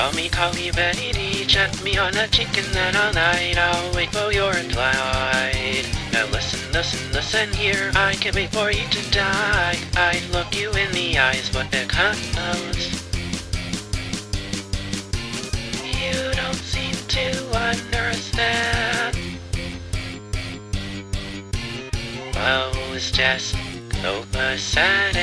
Call me, call me Betty D. Chat me on a chicken and all night. I'll wait for your reply. Now listen, listen, listen here. I can't wait for you to die. I look you in the eyes, but because you don't seem to understand. Well, it's just so sad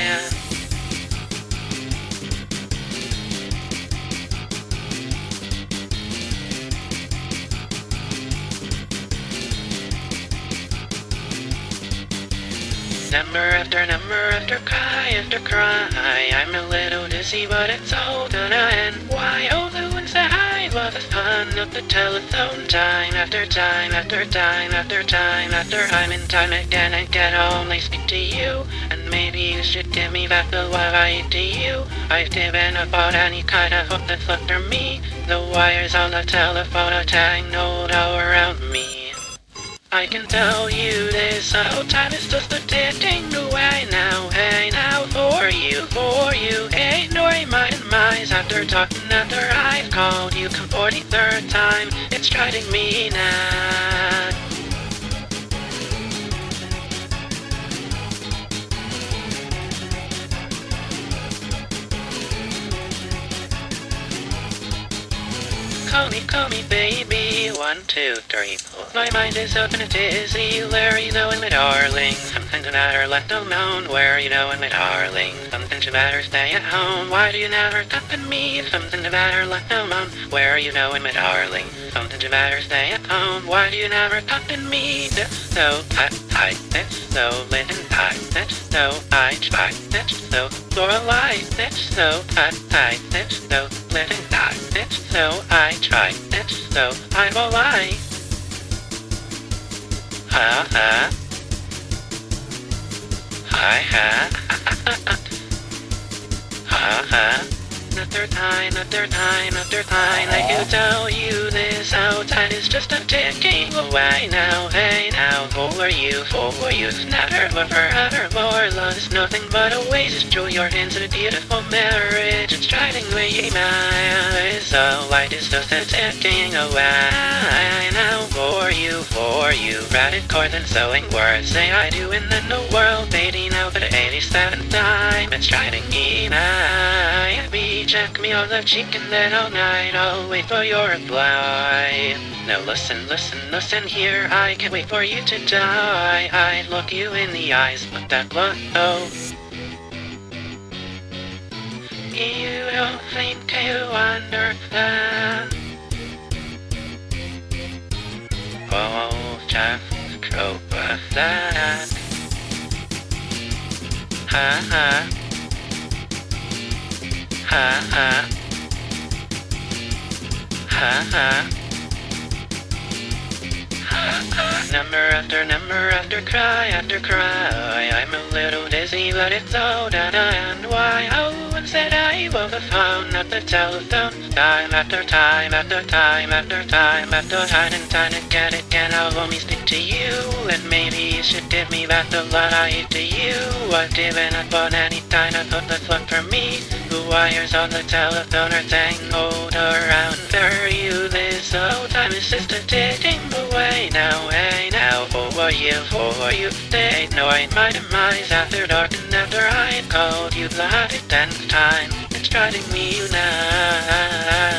Number after number after cry after cry. I'm a little dizzy but it's all gonna end Why? Oh the ones that I love the fun. Of the telephone Time after time after time after time after time and time again I can only speak to you. And maybe you should give me back the love I to you. I've given up on any kind of hope that's left for me. The wires on the telephone are tangled all around me I can tell you this, oh time is just a ticking away now, hey now for you, for you, no my demise after talking after I've called you come 43rd time, it's driving me now. Call me, call me baby, one, two, three, four. My mind is open and dizzy, where you know my darling. Something to matter left alone, where you know my darling. Something to matter stay at home, why do you never come to me? Something to matter left alone, where are you know my darling. Something to matter stay at home, why do you never come to me? So I, I, it's so lit and tight, it's so I try, it's so Lorelei, it's so I, I, it's so lit and tight, it's so I so I'm alive. Ha ha. Hi ha. ha ha. Another time, another time, another time I can tell you this outside is just a ticking away now Hey now, for you, for you Never, never, ever more love is nothing but a waste to your hands in a beautiful marriage It's driving me mad So light is just a ticking away now for you, for you Ratted chords and sewing words Say I do then the world fading out for the 87th time It's driving me mad check me on the cheek and then all night I'll wait for your reply. Now listen, listen, listen here, I can't wait for you to die. I look you in the eyes, but that look, oh. You don't think you understand. Just go. Ha ha ha ha ha ha Number after number after cry after cry I'm a little dizzy but it's all done and why Oh said I will the phone at the telephone Time after time after time after time after time and time to get I'll only speak to you And maybe you should give me back the love I gave to you. I've given up on any kind of that's left for me. The wires on the telephone are tangled around for you. This whole time is just a ticking away now Hey now. For you, for you? They know I my demise after dark and after I called you the tenth time It's driving me now